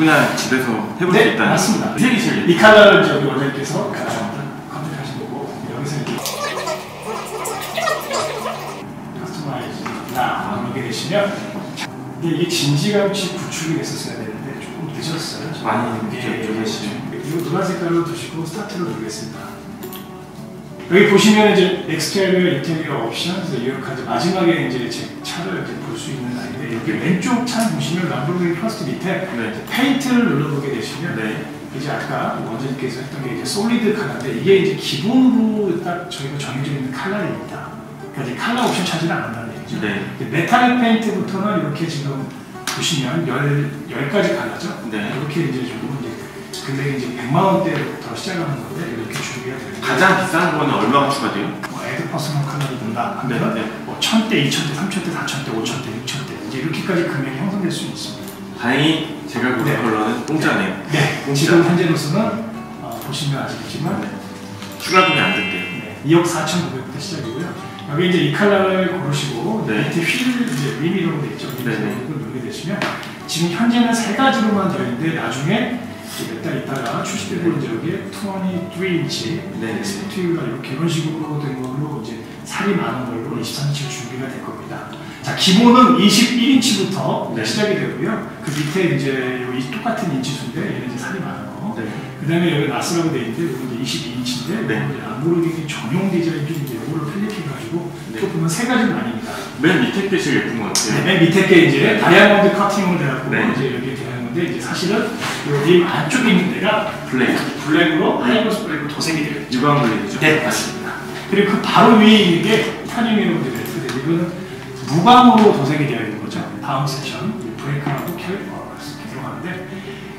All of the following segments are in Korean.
누구나 집에서 해볼 수 네, 있다는 맞습니다. 색이 제일 이 컬러를 저기 원장님께서 contact하신 거고 여기서 이렇게 customize 나 누르게 되시면 근데 이게 진지감치 구축이 됐었어야 되는데 조금 늦었어요. 많이 늦었죠, 예, 사실. 이거 노란 색깔로 두시고 스타트를 누르겠습니다. 여기 보시면 이제 exterior 인테리어 옵션 이렇게 마지막에 이제 제 차를 볼 수 있는 라인인데 여기 왼쪽 창 보시면 람보르기니 first 밑에 네. 페인트를 눌러보게 되시면 네. 이제 아까 원장님께서 했던 게 이제 solid 컬러인데 이게 이제 기본으로 딱 저희가 정해져 있는 컬러입니다. 그러니까 이제 컬러 옵션 차지는 안 한다는 얘기죠. 네. 메탈릭 페인트부터는 이렇게 지금 보시면 열, 열 가지 컬러죠. 네. 이렇게 이제 조금 이제 근데 이제 100만 원대부터 시작하는 건데 가. 가장 비싼 거는 얼마가 추가돼요? 뭐 Ad Personam 컬러를 든다 하면 네, 네. 뭐 1000대, 2000대, 3000대, 4000대, 5000대, 6000대 이제 이렇게까지 금액이 형성될 수 있습니다. 다행히 제가 고른 네. 컬러는 공짜네요. 네, 공짜. 지금 현재로서는 어, 보시면 아시겠지만 네. 추가금이 안 된대요. 네, 2억 4,900부터 시작이고요. 여기 이제 이 컬러를 고르시고 네. 밑에 휠 이제 리미로로 돼 있죠. 네, 네. 누르게 되시면 지금 현재는 세 가지로만 되어 있는데 나중에 몇 달 있다가 출시되고 이제 여기에 23인치 네. sporty가 이렇게 이런 식으로 된 걸로 이제 살이 많은 걸로 23인치 준비가 될 겁니다. 자 기본은 21인치부터 네. 시작이 되고요. 그 밑에 이제 이 똑같은 인치수인데 얘는 이제 살이 많은 거. 네. 그 다음에 여기 Nath라고 돼 있는데 이건 이제 22인치인데 네. 람보르기니 전용 디자인 좀 이제 이거를 flip해가지고 네. 또 보면 세 가지는 아닙니다. 맨 밑에 게 제일 예쁜 것 같아요. 네, 맨 밑에 게 이제 다이아몬드 커팅으로 돼갖고 네. 이제 여기 되는 건데 이제 사실은 여기 안쪽에 있는 데가 블랙. 블랙으로 하이버스 블랙으로 도색이 되어 있죠. 유광 블랙이죠? 네, 맞습니다. 그리고 그 바로 위에 있는 게 티타늄이라고 되어 있는데 이거는 무광으로 도색이 되어 있는 거죠. 다음 세션 브레이크하고 캘리퍼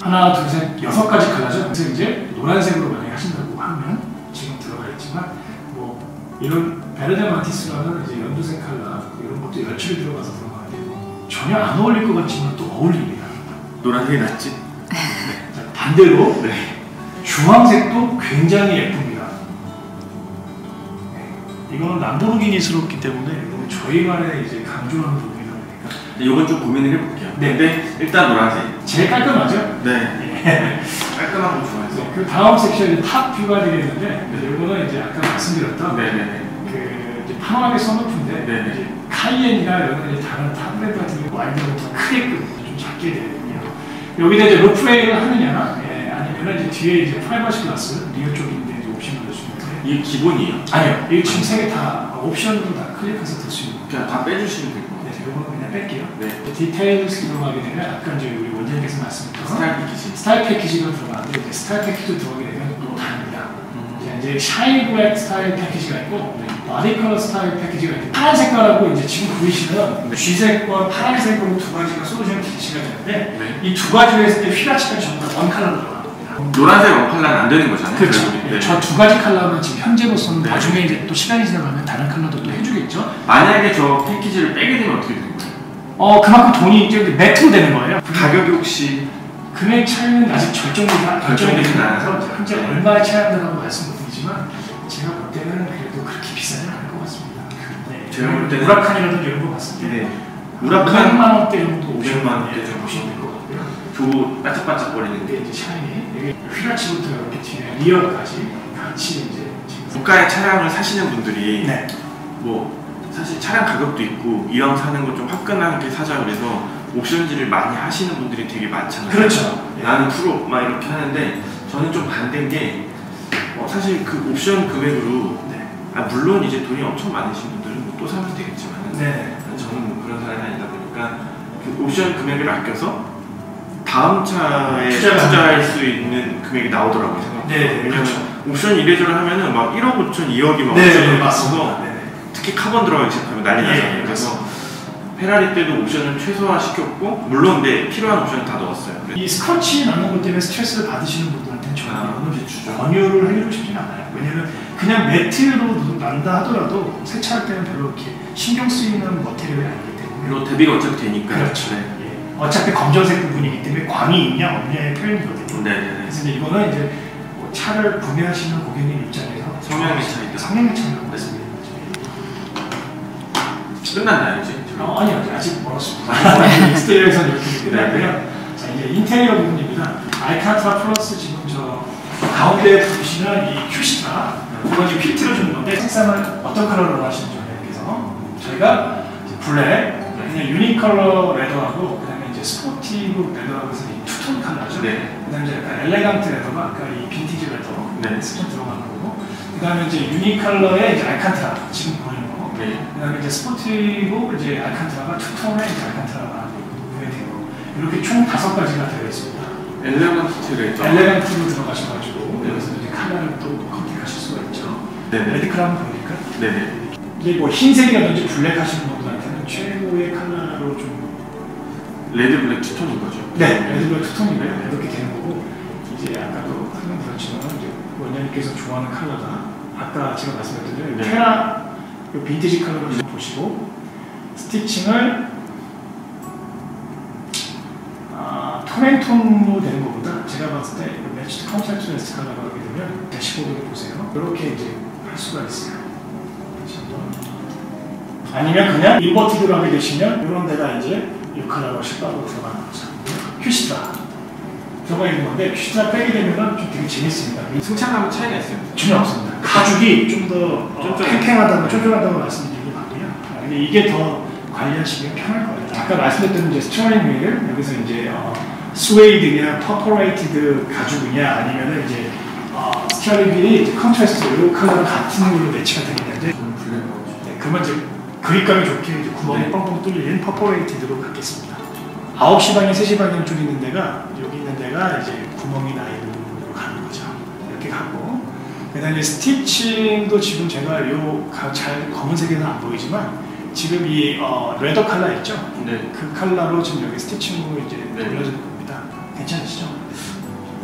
하나, 둘, 셋, 여섯 가지 컬러죠. 그래서 이제 노란색으로 만약에 하신다고 하면 지금 들어가 있지만 뭐 이런 Verde Mantis라는 이제 연두색 컬러 이런 것도 열처리 들어가서 들어가야 되고 전혀 안 어울릴 것 같지만 또 어울립니다. 노란색이 낫지? 자, 반대로 네. 주황색도 굉장히 예쁩니다. 네. 이거는 람보르기니스럽기 때문에 저희만의 이제 강조하는 부분이다 보니까 이건 좀 고민을 해볼게요. 네. 근데 일단 노란색. 제일 깔끔하죠? 네. 네. 깔끔한 거 좋아해서. 그 다음 section이 top view가 되겠는데 이거는 이제 아까 말씀드렸던 네네네. 그 이제 panoramic 선루프인데 네네. 이제 카이엔이나 이런 이제 다른 top 브랜드 같은 경우 wide보다 더 크게끔 좀 작게 되거든요. 여기다 이제 roof rail을 하느냐 예, 아니면 이제 뒤에 이제 privacy glass rear 있는 이제 옵션을 넣을 수 있는데 이게 기본이에요. 아니요. 이게 지금 세개다 옵션으로 다 클릭해서 들 수 있는. 그냥 다 빼주시면 같아요. 네, 뺄게요. 네. details 들어가게 되면 아까 이제 우리 원장님께서 말씀드렸던 스타일 패키지. 스타일 패키지가 들어가는데 이제 스타일 패키지 들어가게 되면 또 다릅니다. 음. 이제 shine 블랙 스타일 패키지가 있고 body 컬러 스타일 패키지가 있고 파란 색깔하고 이제 지금 보이시는 네. 쥐색과 파란색으로 두 가지가 솔루션 패키지가 되는데 네. 이두 가지로 했을 때 휘라치가 전부 다원 컬러로 들어갑니다. 노란색 원칼라는 안 되는 거잖아요. 그렇죠. 네. 저두 가지 컬러는 지금 현재로서는 네. 나중에 이제 또 시간이 지나가면 다른 컬러도 또 해주겠죠. 만약에 저 패키지를 빼게 되면 어떻게 되는 거예요? 어 그만큼 돈이 이제 매트로 되는 거예요. 가격이 혹시 금액 차이는 아직 결정되지 않- 결정되지 않아서. 현재 얼마에 차이한다고 말씀 못 드리지만 제가 볼 때는 그래도 그렇게 비싸지 않을 것 같습니다. 네. 제가 볼 때는- 우라칸이라든지 이런 거 봤을 때 네. 500만 우라칸 원대 정도 500만 원대 좀 보시면 될 것 같고요. 조 반짝반짝 거리는데 근데 이제 샤이니 휘라치부터 이렇게 뒤에 리어까지 같이 이제 고가의 차량을 사시는 분들이 네. 뭐 사실 차량 가격도 있고 이왕 사는 거 좀 화끈하게 사자 그래서 옵션질을 많이 하시는 분들이 되게 많잖아요. 그렇죠. 예. 나는 프로 막 이렇게 하는데 저는 좀 반대인 게 어, 사실 그 옵션 금액으로 네. 아, 물론 이제 돈이 엄청 많으신 분들은 뭐 또 사면 되겠지만 네. 저는 뭐 그런 사람이 아니다 보니까 그 옵션 금액을 아껴서 다음 차에 투자할 수 있는 금액이 나오더라고요 생각보다. 네, 네, 왜냐면 그렇죠. 옵션 이래저래 하면은 막 1억 5천, 2억이 막 네, 네, 있어서 맞습니다. 네. 특히 카본 들어가기 시작하면 난리 예, 나잖아요. 그래서 페라리 때도 옵션을 최소화 시켰고 물론 네 필요한 옵션 다 넣었어요. 이 스크래치 나는 것 때문에 스트레스를 받으시는 분들한테는 저는. 권유를 해주고 싶진 않아요. 왜냐면 그냥 매트로 난다 하더라도 세차할 때는 별로 이렇게 신경 쓰이는 머테리얼이 아니기 때문에 그리고 대비가 어차피 되니까. 그렇죠. 네. 예. 어차피 검정색 부분이기 때문에 광이 있냐 없냐의 표현이거든요. 네, 네, 네. 그래서 이거는 이제 뭐 차를 구매하시는 고객님 입장에서 성향의 차이다. 성향의 차이라고 거죠. 끝났나요 이제? 어, 아니요 아직 멀었습니다. exterior에서는 이렇게 끝나고요. 자, 자, 이제 인테리어 부분입니다. Alcantara 플러스 지금 저 가운데 보시면 이 Q-Citura 이거 이제 퀼트를 주는 건데 색상을 어떤 컬러로 하시는지 여기서 저희가 블랙, 그냥 uni color leather하고 그다음에 이제 Sportivo leather하고 해서 이 투톤 컬러죠. 네. 그다음에 이제 약간 elegant leather가 아까 이 빈티지 leather 네. 스톤 들어간 거고 그다음에 이제 uni color의 이제 Alcantara 지금 네. 그다음에 이제 스포티브 이제 알칸트라가 투톤의 이제 알칸트라가 구매되고 이렇게 총 다섯 가지가 되어 있습니다. 엘레먼트 레더. 엘레강트로 들어가셔가지고 네. 여기서 이제 컬러를 또 컨택하실 수가 있죠. 네네. 레드 크라운 보니까 네네. 이게 뭐 흰색이라든지 블랙 하시는 분들한테는 최고의 컬러로 좀 레드 블랙 투톤인 거죠? 네, 레드 블랙 투톤이고요. 이렇게 되는 거고 이제 아까도 설명 드렸지만 이제 원장님께서 좋아하는 컬러가 아까 제가 말씀드린 네. 테라 요 빈티지 컬러를 좀 보시고 스티칭을 아, 톤앤톤으로 되는 것보다 제가 봤을 때 매치 컨셉트 레스 컬러가 하게 되면 대시보드를 보세요. 이렇게 이제 할 수가 있어요. 다시 한번. 아니면 그냥 인버티드로 하게 되시면 이런 데가 이제 6컬러가 10바로 들어가는 거죠. Q-Citura 들어가 있는 건데 Q-Citura 빼게 되면 좀 되게 재밌습니다. 승차감은 차이가 있어요. 전혀 없습니다. 가죽이 좀더 어. 팽팽하다고 쫀쫀하다고 말씀드린 게 맞고요. 아, 근데 이게 더 관리하시면 편할 거예요. 아까 말씀드렸던 이제 steering wheel 여기서 이제 어, 스웨이드냐 perforated 가죽이냐 아니면은 이제 어, steering wheel이 이제 contrast 이 컬러랑 같은 걸로 매치가 되겠는데. 네, 그러면 이제 그립감이 좋게 이제 구멍이 네. 뻥뻥 뚫리는 perforated로 갖겠습니다. 9시 방향, 3시 방향 쪽 있는 데가 여기 있는 데가 이제 구멍이 나 있는 그다음에 stitching도 지금 제가 요 잘 검은색에는 안 보이지만 지금 이 어, leather 컬러 있죠? 네. 그 컬러로 지금 여기 stitching으로 이제 네. 돌려주는 겁니다. 괜찮으시죠?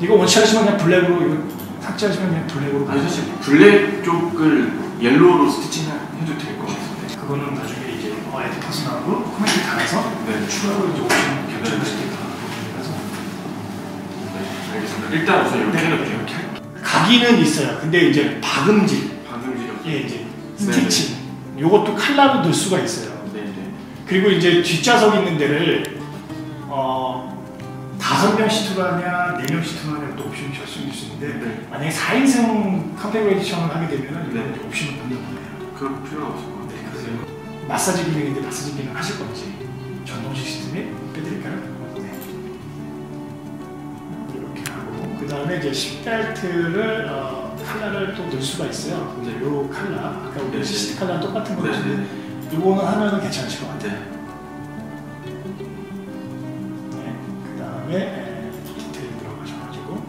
이거 원치 않으시면 그냥 블랙으로 이거 삭제하시면 그냥 블랙으로 아니. 사실 블랙 쪽을 yellow로 stitching 해도 될 것 같은데. 그거는 나중에 이제 어, Ad Personam로 코멘트 달아서 네. 추가로 이제 수 있는 부분이라서 네. 알겠습니다. 일단 우선 이렇게 네. 해놓을게요. 가기는 있어요. 근데 이제 박음질, 방금 지금. 예 이제 stitching, 요것도 칼라로 넣을 수가 있어요. 네네. 그리고 이제 뒷좌석 있는 데를 어 다섯 명 시트로 하냐, 네 명 시트로 하냐 또 옵션이 결정될 수 있는데 네. 만약에 4인승 configuration을 하게 되면 네. 이건 옵션을 넣는 거예요. 그럴 필요가 없을 것 같아요. 그래서 마사지 기능인데 마사지 기능 하실 건지 전동식 시스템에 빼드릴까 다음에 이제 seat belt를 어, 컬러를 또 넣을 수가 있어요. 이제 요 컬러 아까 우리 네네. 시트 컬러랑 똑같은. 네네. 요거는 하면은 괜찮으실 것 같아요. 네. 네. 그 다음에 디테일 들어가셔가지고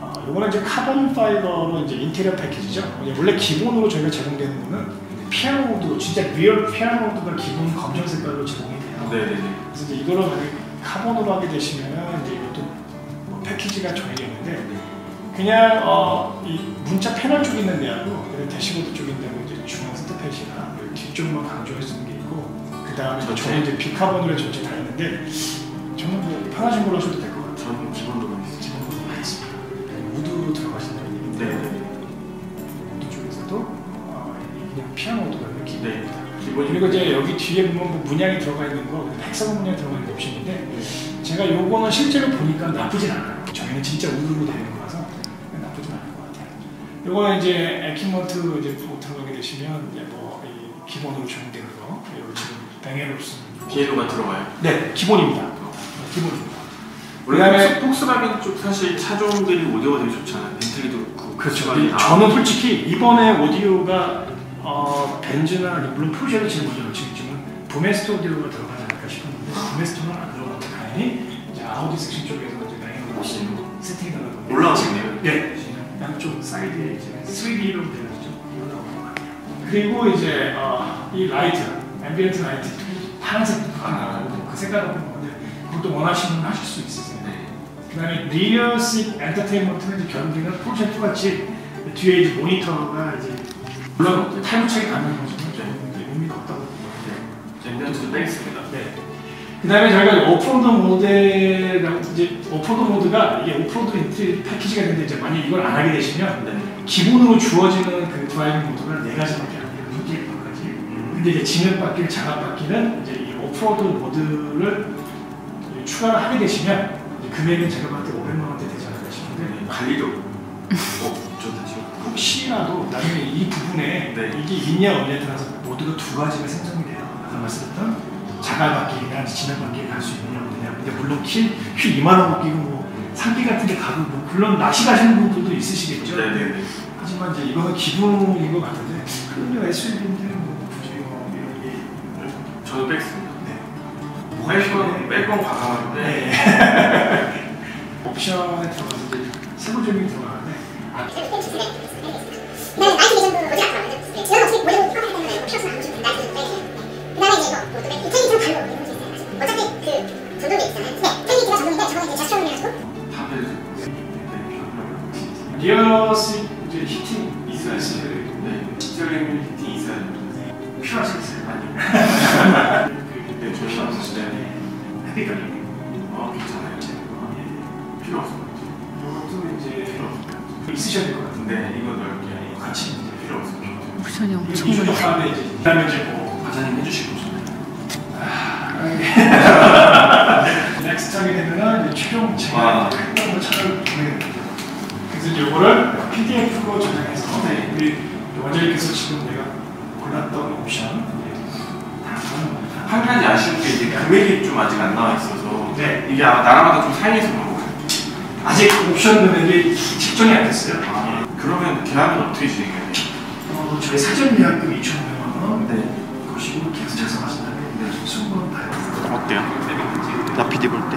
어, 요거는 이제 carbon fiber로 이제 인테리어 패키지죠. 원래 기본으로 저희가 제공되는 거는 피아노 wood, 진짜 real 피아노 wood가 기본 검정 색깔로 제공이 돼요. 네네네. 그래서 이제 이거를 만약에 카본으로 하게 되시면은 이제 이것도 뭐 패키지가 정해져 있는데 그냥 어, 이 문짝 패널 쪽에 있는 데하고 대시보드 쪽에 있는 데하고 이제 중앙 여기 뒤쪽만 강조할 수 있는 게 있고 그 다음에? 저는 이제 비카본으로 전체 다 있는데 저는 뭐 편하신 걸로 하셔도 될 것 같아요. 저는 기본으로 있어요. 기본으로 하겠습니다. wood로 들어가신다는 얘기인데 네네. wood 쪽에서도 어, 이 그냥 피아노 wood가 이렇게 네. 기본입니다. 기본이 그리고 이제 여기 뒤에 보면 뭐 문양이 들어가 있는 거 hexagon 문양 들어가 있는 옵션인데 제가 요거는 실제로 보니까 나쁘진 않아요. 저희는 진짜 wood로 되는 거라서 나쁘진 않을 것 같아요. 요거는 이제 equipment 이제 뭐 들어가게 되시면 이제 뭐이 기본으로 적용되는 거, 요 지금 Bang & Olufsen 오디오가 들어가요. 네 기본입니다. 네, 기본입니다. 원래 폭스, 폭스바겐 쪽 사실 차종들이 오디오가 되게 좋잖아요. 벤틀리도 그렇고. 그렇죠. 폭스바겐 다. 저는 솔직히 이번에 오디오가 어, 벤츠나 물론 포르쉐도 제일 먼저 놓치겠지만 Burmester 오디오가 들어가지 않을까 싶었는데 Burmester는 안 들어가고 다행히 이제 아우디 섹션 쪽에서 이제 오시는 세팅이 들어가고 올라오겠네요. 네. 양쪽 사이드에 이제 3D로 되어있죠. 올라오는 것 같아요. 그리고 이제 어, 이 light, ambient light 파란색 그 색깔을 보는 건데 그것도 원하시면 하실 수 있으세요. 네. 그다음에 rear seat entertainment는 이제 결국에는 포르쉐 똑같이 뒤에 이제 모니터가 이제 물론 탈부착이 가능한 이제 의미가 없다고 보는데 ambient도 빼겠습니다. 네. 그 다음에 저희가 오프로드 모드라고 이제 오프로드 모드가 이게 오프로드 인트 패키지가 있는데 이제 만약 이걸 안 하게 되시면 네. 기본으로 주어지는 그 driving 모드가 네 가지밖에 안 돼요. 무기 바퀴. 음. 근데 이제 진흙바퀴, 자갈바퀴는 이제 이 오프로드 모드를 추가를 하게 되시면 금액은 제가 봤을 때 500만 원대 되지 않을까 싶은데 관리도 어 좋다 지금 혹시라도 나중에 이 부분에 네. 이게 있냐 없냐에 따라서 모두가 두 가지가 생성이 돼요. 아까 말씀드렸던 자갈바퀴나 진흙바퀴를 갈수 있느냐 없느냐. 근데 물론 킬, 킬 2만 원 바뀌고 뭐 산기 같은 데 가고 뭐 물론 낚시 가시는 분들도 있으시겠죠. 네네네 하지만 이제 이거는 기본인 것 같은데 그럼요 SUV인데 뭐 굳이 뭐 이런 게 저도 뺐습니다 네. 뺄건 뺄건 과감한데 네. 옵션에 들어가서 이제 세부적인 들어가는데 아. 네, 없이 돼요. 그좀 이런 있어요. 어차피 전동이 있잖아요. 네, 텔리트가 전동인데 저거는 이제 제스처로 해가지고 히팅 있어야 있어요. 네 시절에는 히팅 있어야 필요하시겠어요? 아니요 네 저희 없으시네 햇빛까지. 어 괜찮아요 필요 없을 것 같아요 이것도 이제 필요 없을 있으셔야 될 것 같은데 이거 넓게 같이 이제 필요 없을 것 같아요 이거 엄청 이중 많아요. 그다음에 이제 뭐 과장님 해주실 거 죠? 넥스트 하게 되면은 최종 제가 차를 보내게 됩니다. 그래서 이제 이거를 PDF로 저장해서 네. 우리 원장님께서 지금 내가 골랐던 옵션 겁니다. 한 가지 아쉬운 게 이제 금액이 좀 아직 안 나와 있어서 네. 이게 아마 나라마다 좀 상해서 그런 거예요 아직 옵션 금액이 책정이 안 됐어요. 아, 그러면 계약은 어떻게 진행해야 돼요? 어, 저희 사전 예약금 2,500만 원 네 보시고 계속 작성하신다면 네. 수고는 다 해요. 어때요? 나 PD 볼 때?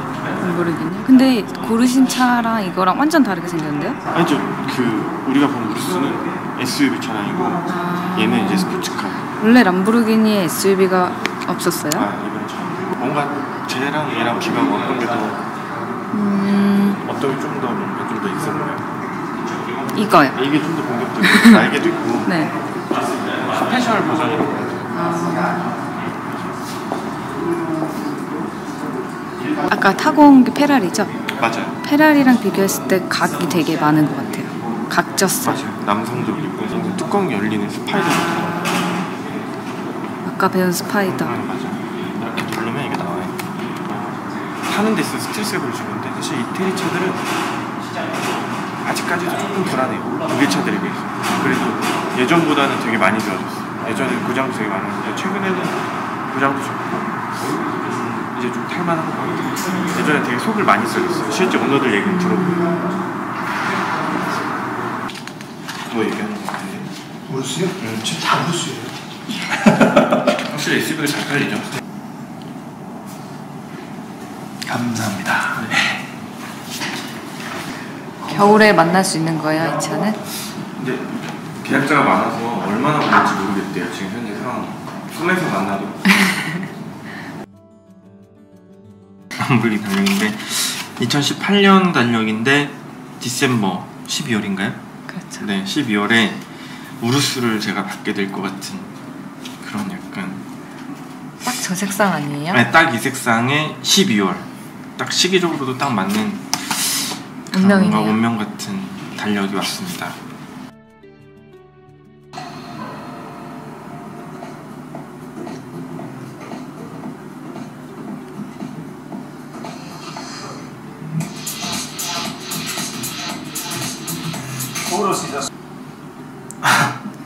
모르겠네요. 근데 고르신 차랑 이거랑 완전 다르게 생겼는데요? 아니죠 그 우리가 본 우르스는 SUV 차량이고 아, 얘는 이제 스포츠카 원래 람보르기니에 SUV가 없었어요? 아 이번에 처음 뭔가 쟤랑 얘랑 비교하고 어떤 게더 음, 어떤 게 좀더 뭔가 좀더 있어 보여요 이거요. 이게 좀더 본격적이고 날개도 있고 네. special 버전이라고 해야 돼요 아. 아까 타고 온 게 페라리죠? 맞아요 페라리랑 비교했을 때 각이 되게 많은 것 같아요. 각졌어. 맞아요 남성적이고 뚜껑이 열리는 스파이더 아까 배운 스파이더. 아, 맞아. 이렇게 누르면 이게 나와요. 타는 데서 스트레스가 걸리는데 사실 이태리 차들은 아직까지도 조금 불안해요. 독일 차들에 비해서. 그래도 예전보다는 되게 많이 좋아졌어요. 예전에는 고장도 되게 많았는데 최근에는 고장도 음, 이제 좀 탈만한 것 같아요. 예전에 되게 속을 많이 썩였어요. 실제 오너들 얘기를 들어보면 뭐 얘기하는 것 같은데 우르스요? 지금 다 우르스예요. 확실히 SUV가 잘 팔리죠. 감사합니다. 네. 겨울에 만날 수 있는 거예요, 이 차는? 근데 계약자가 많아서 얼마나 많을지 모르겠대요. 지금 현재 상황. 손에서 만나도 안불리 달력인데 2018년 달력인데 디셈버 12월인가요? 그렇죠. 네, 12월에 우르스를 제가 받게 될 것 같은 그런 약간 딱 저 색상 아니에요? 네, 딱 이 색상의 12월 딱 시기적으로도 딱 맞는 운명이네요. 뭔가 운명 같은 달력이 왔습니다.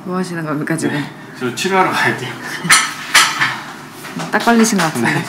뭐 하시는 겁니까, 지금? 저 치료하러 가야 돼요. 딱 걸리신 것 같은데. 네.